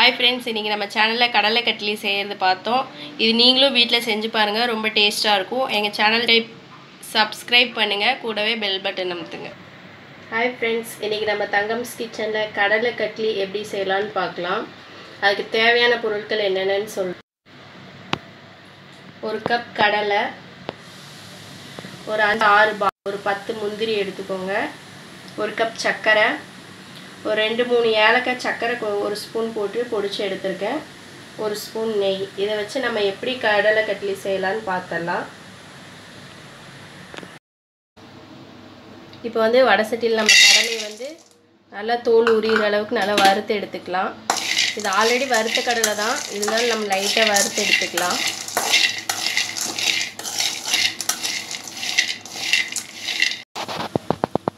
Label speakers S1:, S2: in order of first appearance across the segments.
S1: Hi friends இன்றைக்கி நம்ம சேனலில் கடலை கட்லி செய்கிறது பார்த்தோம். இது நீங்களும் வீட்டில் செஞ்சு பாருங்கள் ரொம்ப டேஸ்ட்டாக இருக்கும். எங்கள் சேனல் டைப் சப்ஸ்கிரைப் பண்ணுங்கள் கூடவே பெல் பட்டன் அமுத்துங்க. ஹாய் ஃப்ரெண்ட்ஸ் இன்றைக்கி நம்ம தங்கம்ஸ் கிச்சனில் கடலை கட்லி எப்படி செய்யலான்னு பார்க்கலாம். அதுக்கு தேவையான பொருட்கள் என்னென்னு சொல் ஒரு கப் கடலை ஒரு அஞ்சு ஆறு பா ஒரு பத்து முந்திரி எடுத்துக்கோங்க. ஒரு கப் சர்க்கரை ஒரு ரெண்டு மூணு ஏலக்காய் சர்க்கரை ஒரு ஸ்பூன் போட்டு பொடிச்சு எடுத்திருக்கேன். ஒரு ஸ்பூன் நெய். இதை வச்சு நம்ம எப்படி கடலை கட்லி செய்யலான்னு பார்த்தரலாம் இப்போ வந்து வடை சட்டியில் நம்ம கடலை வந்து நல்லா தோல் உரியிற அளவுக்கு நல்லா வறுத்து எடுத்துக்கலாம். இது ஆல்ரெடி வறுத்த கடலை தான். இருந்தாலும் நம்ம லைட்டாக வறுத்து எடுத்துக்கலாம்.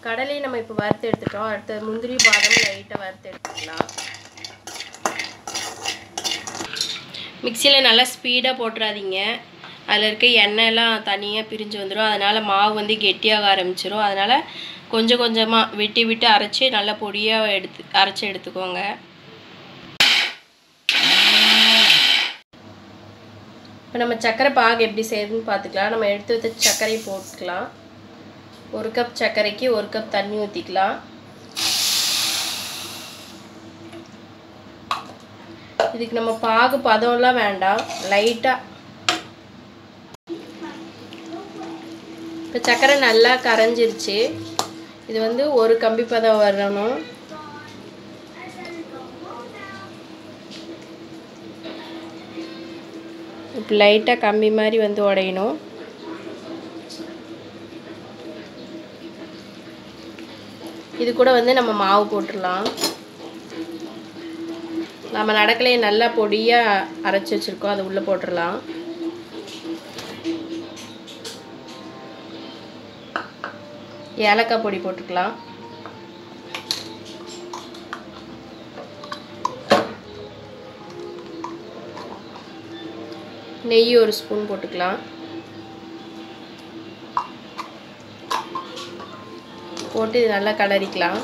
S1: கடலையை நம்ம இப்போ வறுத்து எடுத்துட்டோம். அடுத்தது முந்திரி பாதம் லைட்டாக வறுத்து எடுத்துக்கலாம். மிக்சியில் நல்லா ஸ்பீடாக போட்டுறாதீங்க. அதில் இருக்க எண்ணெயெல்லாம் தனியாக பிரிஞ்சு வந்துடும் அதனால் மாவு வந்து கெட்டியாக ஆரம்பிச்சிடும் அதனால் கொஞ்சம் கொஞ்சமாக விட்டு விட்டு அரைச்சி நல்லா பொடியாக எடுத்து அரைச்சி எடுத்துக்கோங்க. இப்போ நம்ம சர்க்கரை பாகு எப்படி செய்யுதுன்னு பார்த்துக்கலாம். நம்ம எடுத்து வச்ச சர்க்கரையை போட்டுக்கலாம். ஒரு கப் சர்க்கரைக்கு ஒரு கப் தண்ணி ஊற்றிக்கலாம் இதுக்கு நம்ம பாகு பதம்லாம் வேண்டாம். லைட்டாக இப்போ சர்க்கரை நல்லா கரைஞ்சிருச்சு. இது வந்து ஒரு கம்பி பதம் வரணும். இப்போ லைட்டாக கம்பி மாதிரி வந்து உடையணும். இது கூட வந்து நம்ம மாவு போட்டுடலாம். நம்ம நடக்கலையே நல்லா பொடியாக அரைச்சி வச்சுருக்கோம். அது உள்ளே போட்டுடலாம். ஏலக்காய் பொடி போட்டுக்கலாம். நெய் ஒரு ஸ்பூன் போட்டுக்கலாம். போட்டு இது நல்லா கலரிக்கலாம்.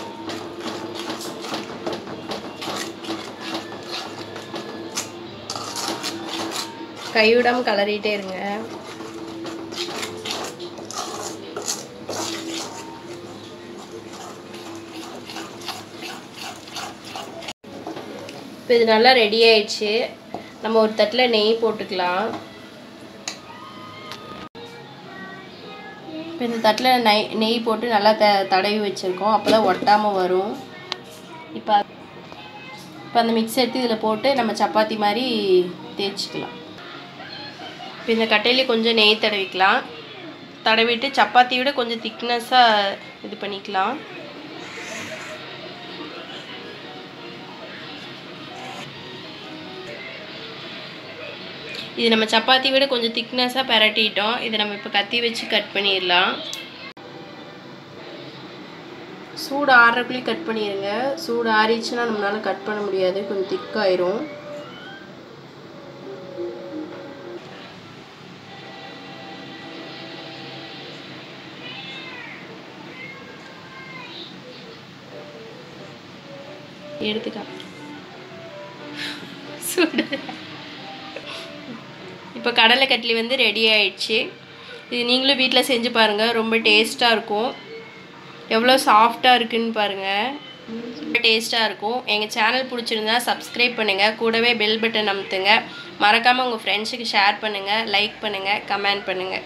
S1: கைவிடாமல் கலரிட்டே இருங்க. இப்போ இது நல்லா ரெடி ஆயிடுச்சு. நம்ம ஒரு தட்டில் நெய் போட்டுக்கலாம். இப்போ இந்த தட்டில் நெய் நெய் போட்டு நல்லா த தடவி வச்சுருக்கோம். அப்போ தான் ஒட்டாமல் வரும். இப்போ இப்போ அந்த மிக்ஸ் எடுத்து இதில் போட்டு நம்ம சப்பாத்தி மாதிரி தேய்ச்சிக்கலாம். இப்போ இந்த கட்டையிலே கொஞ்சம் நெய் தடவிக்கலாம். தடவிட்டு சப்பாத்தியை விட கொஞ்சம் திக்னஸ்ஸாக இது பண்ணிக்கலாம். இது நம்ம சப்பாத்தி விட கொஞ்சம் திக்னஸாக பரட்டிட்டோம். இதை நம்ம இப்போ கத்தி வச்சு கட் பண்ணிடலாம். சூடு ஆறுறக்குள்ளே கட் பண்ணிடுங்க சூடு ஆறிச்சுன்னா நம்மளால் கட் பண்ண முடியாது. கொஞ்சம் திக்காயிரும் எடுத்துக்கா. சூடு. இப்போ கடலை கட்லி வந்து ரெடி ஆயிடுச்சு. இது நீங்களும் வீட்டில் செஞ்சு பாருங்கள் ரொம்ப டேஸ்ட்டாக இருக்கும். எவ்வளோ சாஃப்டாக இருக்குன்னு பாருங்கள் ரொம்ப டேஸ்ட்டாக இருக்கும். எங்கள் சேனல் பிடிச்சிருந்தா சப்ஸ்கிரைப் பண்ணுங்கள் கூடவே பெல் பட்டன் அமுத்துங்க. மறக்காமல் உங்கள் ஃப்ரெண்ட்ஸுக்கு ஷேர் பண்ணுங்கள் லைக் பண்ணுங்கள் கமெண்ட் பண்ணுங்கள்